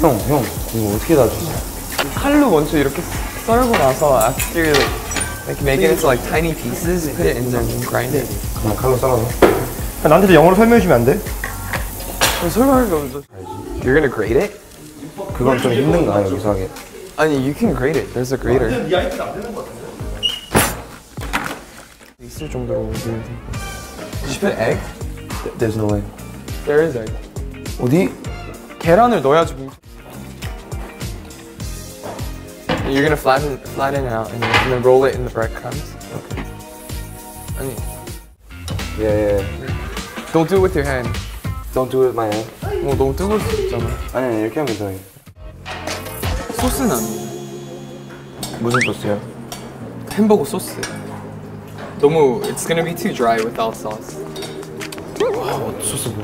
형, 형, 이거 어떻게 다 주지? 칼로 먼저 이렇게 썰고 나서 after like, make it into like tiny pieces, put it in there and grind it. 그냥 칼로 썰어서. 나한테도 영어로 설명해 주면 안 돼? 설명하기가 먼저. You're gonna grate it? 그건 좀 힘든가, 여기서 하기. 아니, you can grate it. There's a grater. 있을 정도로 올리면 돼. Did you put egg? There's no way. There is egg. 어디? 계란을 넣어야지 You're gonna flatten flatten it out and then, and then roll it in the breadcrumbs. Okay. 아니, 예, 예. don't do it with your hand. Don't do it, my hand. 뭐 너무 뜨거울 수 있잖아. 아니, 아니, 이렇게 하면 괜찮아요. 소스는 무슨 소스요? 햄버거 소스. 너무 it's gonna be too dry without sauce. 소스 뭐?